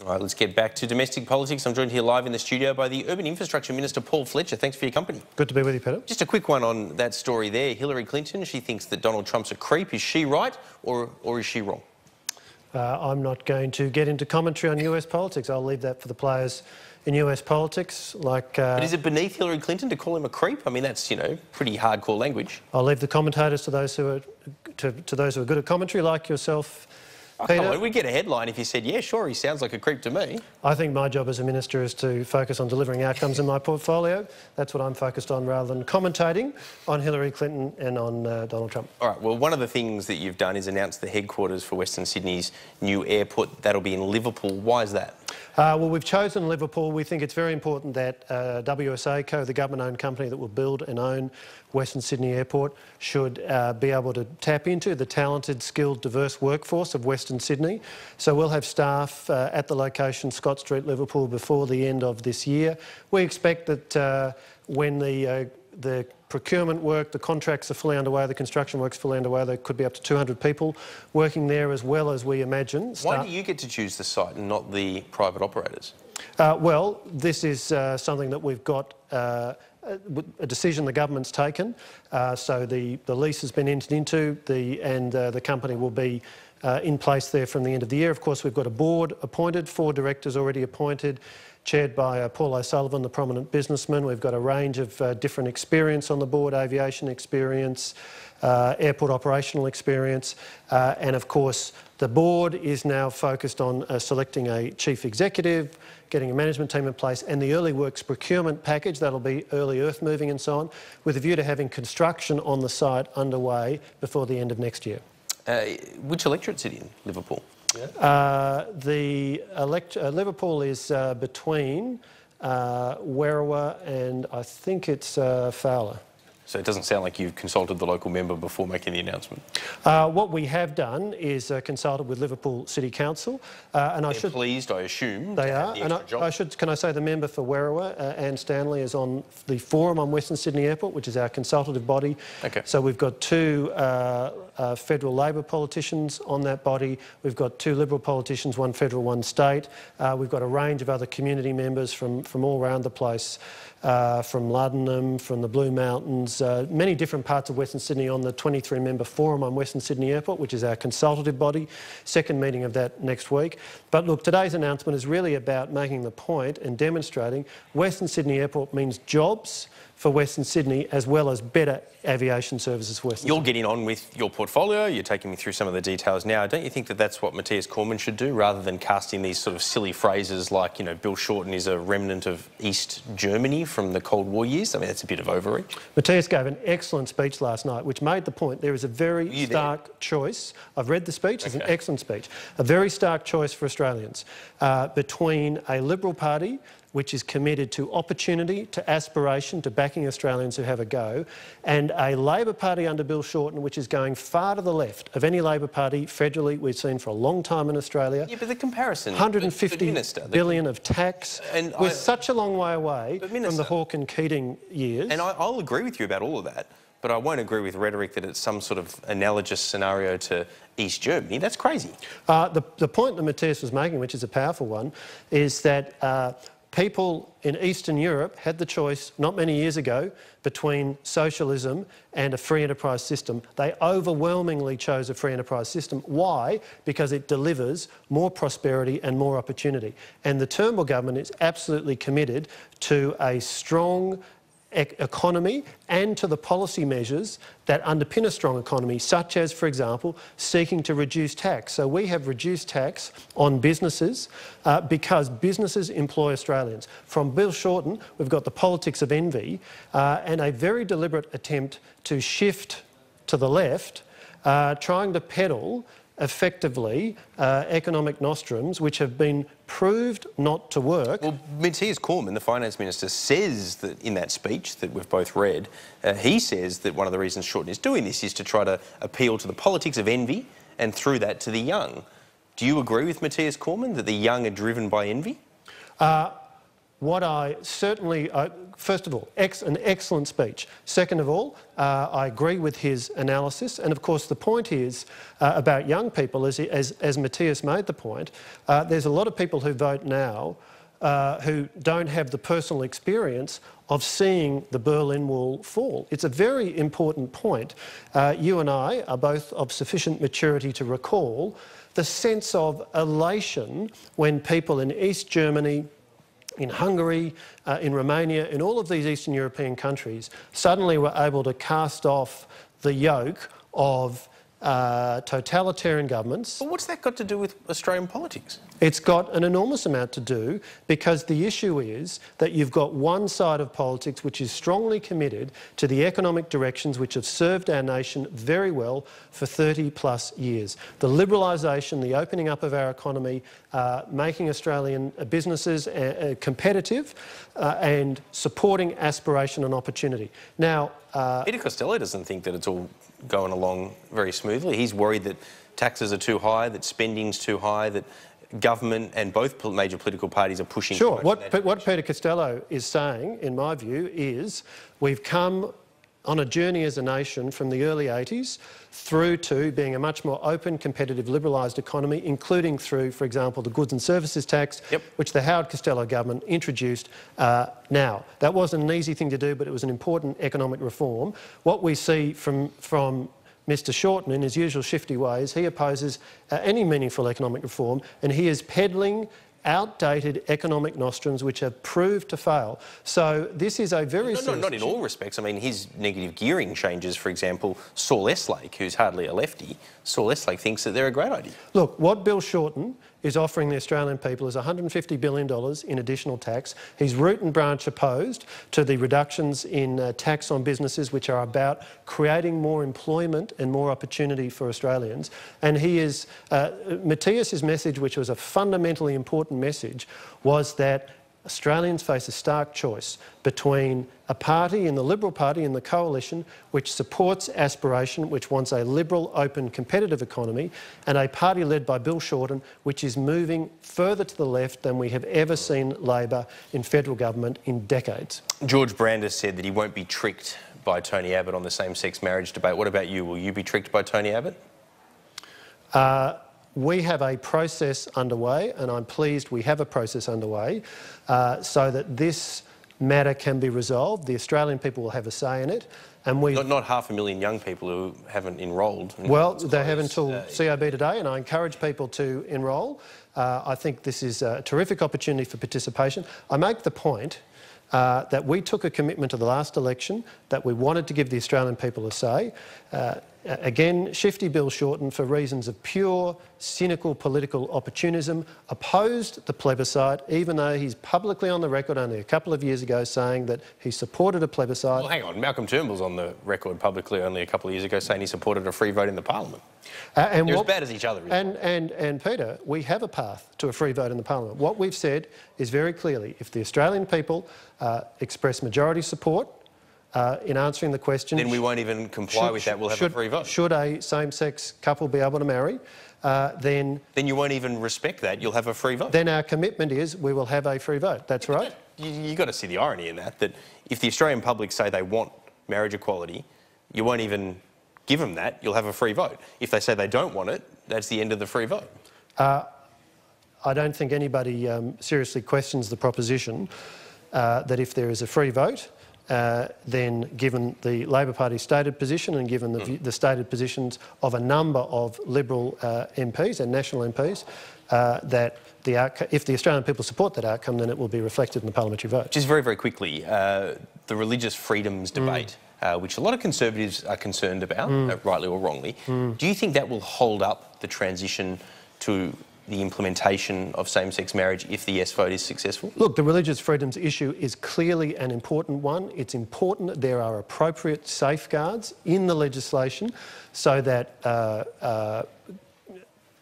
All right, let's get back to domestic politics. I'm joined here live in the studio by the Urban Infrastructure Minister, Paul Fletcher. Thanks for your company. Good to be with you, Peter. Just a quick one on that story there. Hillary Clinton, she thinks that Donald Trump's a creep. Is she right or, or is she wrong? Uh, I'm not going to get into commentary on US politics. I'll leave that for the players in US politics. Like, uh, but is it beneath Hillary Clinton to call him a creep? I mean, that's you know pretty hardcore language. I'll leave the commentators to those who are to, to those who are good at commentary, like yourself Oh, Peter, we'd get a headline if you said, yeah, sure, he sounds like a creep to me. I think my job as a minister is to focus on delivering outcomes in my portfolio. That's what I'm focused on rather than commentating on Hillary Clinton and on uh, Donald Trump. All right, well, one of the things that you've done is announce the headquarters for Western Sydney's new airport. That'll be in Liverpool. Why is that? Uh, well, we've chosen Liverpool. We think it's very important that uh, WSAco, the government-owned company that will build and own Western Sydney Airport, should uh, be able to tap into the talented, skilled, diverse workforce of Western Sydney. So we'll have staff uh, at the location, Scott Street, Liverpool, before the end of this year. We expect that uh, when the uh, the procurement work, the contracts are fully underway, the construction work's fully underway. There could be up to 200 people working there as well as we imagine. Why do you get to choose the site and not the private operators? Uh, well, this is uh, something that we've got uh, a decision the government's taken. Uh, so the, the lease has been entered into the, and uh, the company will be uh, in place there from the end of the year. Of course, we've got a board appointed, four directors already appointed, chaired by uh, Paul O'Sullivan, the prominent businessman. We've got a range of uh, different experience on the board, aviation experience, uh, airport operational experience, uh, and of course the board is now focused on uh, selecting a chief executive, getting a management team in place, and the early works procurement package, that'll be early earth moving and so on, with a view to having construction on the site underway before the end of next year. Uh, which electorate's it in, Liverpool? Uh, the elect uh, Liverpool is uh, between uh, Werriwa and I think it's uh, Fowler. So it doesn't sound like you've consulted the local member before making the announcement. Uh, what we have done is uh, consulted with Liverpool City Council, uh, and They're I should pleased, I assume. They are, the and I, I, should. Can I say the member for Werriwa, uh, Anne Stanley, is on the forum on Western Sydney Airport, which is our consultative body. Okay. So we've got two uh, uh, federal Labor politicians on that body. We've got two Liberal politicians, one federal, one state. we've got a range of other community members from from all around the place uh, from Luddenham, from the Blue Mountains, uh, many different parts of Western Sydney on the 23-member forum on Western Sydney Airport, which is our consultative body. Second meeting of that next week. But look, today's announcement is really about making the point and demonstrating Western Sydney Airport means jobs, for Western Sydney as well as better aviation services for Western You're Sydney. getting on with your portfolio, you're taking me through some of the details now. Don't you think that that's what Matthias Cormann should do rather than casting these sort of silly phrases like, you know, Bill Shorten is a remnant of East Germany from the Cold War years? I mean, that's a bit of overreach. Matthias gave an excellent speech last night which made the point there is a very stark there? choice. I've read the speech, it's okay. an excellent speech. A very stark choice for Australians uh, between a Liberal Party which is committed to opportunity, to aspiration, to backing Australians who have a go, and a Labor Party under Bill Shorten, which is going far to the left of any Labor Party federally we've seen for a long time in Australia. Yeah, but the comparison... 150 but, but minister, billion of tax. And We're I, such a long way away minister, from the Hawke and Keating years. And I, I'll agree with you about all of that but I won't agree with rhetoric that it's some sort of analogous scenario to East Germany. That's crazy. Uh, the, the point that Matthias was making, which is a powerful one, is that uh, people in Eastern Europe had the choice not many years ago between socialism and a free enterprise system. They overwhelmingly chose a free enterprise system. Why? Because it delivers more prosperity and more opportunity. And the Turnbull government is absolutely committed to a strong economy and to the policy measures that underpin a strong economy, such as, for example, seeking to reduce tax. So we have reduced tax on businesses uh, because businesses employ Australians. From Bill Shorten, we've got the politics of envy uh, and a very deliberate attempt to shift to the left, uh, trying to peddle effectively uh, economic nostrums which have been proved not to work. Well, Matthias Cormann, the finance minister, says that in that speech that we've both read, uh, he says that one of the reasons Shorten is doing this is to try to appeal to the politics of envy and through that to the young. Do you agree with Matthias Cormann that the young are driven by envy? Uh, what I certainly, uh, first of all, ex an excellent speech. Second of all, uh, I agree with his analysis. And of course, the point is uh, about young people, as, as, as Matthias made the point, uh, there's a lot of people who vote now uh, who don't have the personal experience of seeing the Berlin Wall fall. It's a very important point. Uh, you and I are both of sufficient maturity to recall the sense of elation when people in East Germany, in Hungary, uh, in Romania, in all of these Eastern European countries, suddenly were able to cast off the yoke of uh, totalitarian governments. But what's that got to do with Australian politics? It's got an enormous amount to do because the issue is that you've got one side of politics which is strongly committed to the economic directions which have served our nation very well for 30 plus years. The liberalisation, the opening up of our economy, uh, making Australian businesses uh, uh competitive uh, and supporting aspiration and opportunity. Now, uh, Peter Costello doesn't think that it's all going along very smoothly. He's worried that taxes are too high, that spending's too high, that government and both major political parties are pushing. Sure. What, what Peter Costello is saying, in my view, is we've come on a journey as a nation from the early 80s through to being a much more open, competitive, liberalised economy, including through, for example, the goods and services tax, yep. which the Howard Costello government introduced uh, now. That wasn't an easy thing to do, but it was an important economic reform. What we see from, from Mr Shorten, in his usual shifty ways, he opposes uh, any meaningful economic reform and he is peddling outdated economic nostrums which have proved to fail. So this is a very... No, no, not in all respects. I mean, his negative gearing changes, for example, Saul Eslake, who's hardly a lefty, Saul Eslake thinks that they're a great idea. Look, what Bill Shorten is offering the Australian people is $150 billion in additional tax. He's root and branch opposed to the reductions in uh, tax on businesses which are about creating more employment and more opportunity for Australians. And he is, uh, Matthias's message, which was a fundamentally important message, was that Australians face a stark choice between a party in the Liberal Party in the coalition which supports aspiration, which wants a liberal, open, competitive economy, and a party led by Bill Shorten which is moving further to the left than we have ever seen Labor in federal government in decades. George Brandis said that he won't be tricked by Tony Abbott on the same-sex marriage debate. What about you? Will you be tricked by Tony Abbott? Uh, we have a process underway, and I'm pleased we have a process underway, uh, so that this matter can be resolved. The Australian people will have a say in it. And we not, not half a million young people who haven't enrolled. Well, they have until uh, COB today, and I encourage people to enrol. Uh, I think this is a terrific opportunity for participation. I make the point uh, that we took a commitment to the last election that we wanted to give the Australian people a say. Uh, again, Shifty Bill Shorten, for reasons of pure, cynical political opportunism, opposed the plebiscite, even though he's publicly on the record only a couple of years ago saying that he supported a plebiscite. Well, hang on, Malcolm Turnbull's on the record publicly only a couple of years ago saying he supported a free vote in the parliament. Uh, and They're what, as bad as each other. And, and, and Peter, we have a path to a free vote in the parliament. What we've said is very clearly, if the Australian people uh, express majority support uh, in answering the question. Then we won't even comply should, with that. We'll have should, a free vote. Should a same-sex couple be able to marry? Uh, then then you won't even respect that. You'll have a free vote. Then our commitment is we will have a free vote. That's right. you, have got to see the irony in that. That if the Australian public say they want marriage equality, you won't even give them that. You'll have a free vote. If they say they don't want it, that's the end of the free vote. Uh, I don't think anybody um, seriously questions the proposition uh, that if there is a free vote, uh, then given the Labor Party's stated position and given the, mm. the stated positions of a number of Liberal uh, MPs and national MPs, uh, that the if the Australian people support that outcome, then it will be reflected in the parliamentary vote. Just very, very quickly, uh, the religious freedoms mm. debate. Mm. which a lot of Conservatives are concerned about, mm. Uh, rightly or wrongly. Mm. Do you think that will hold up the transition to the implementation of same-sex marriage if the yes vote is successful? Look, the religious freedoms issue is clearly an important one. It's important that there are appropriate safeguards in the legislation so that uh, uh,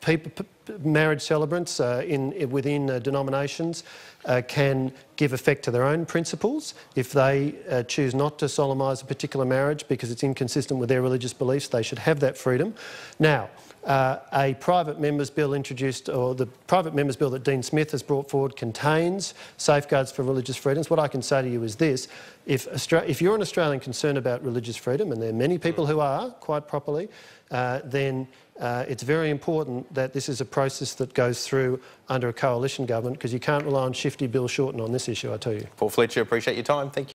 people, marriage celebrants uh, in, within uh, denominations uh, can give effect to their own principles if they uh, choose not to solemnise a particular marriage because it's inconsistent with their religious beliefs. They should have that freedom. Now, uh, a private members bill introduced, or the private members bill that Dean Smith has brought forward contains safeguards for religious freedoms. What I can say to you is this: if, Austra if you're an Australian concerned about religious freedom, and there are many people who are, quite properly, uh, then uh, it's very important that this is a process that goes through under a coalition government because you can't rely on shifty Bill Shorten on this issue, I tell you. Paul Fletcher, appreciate your time. Thank you.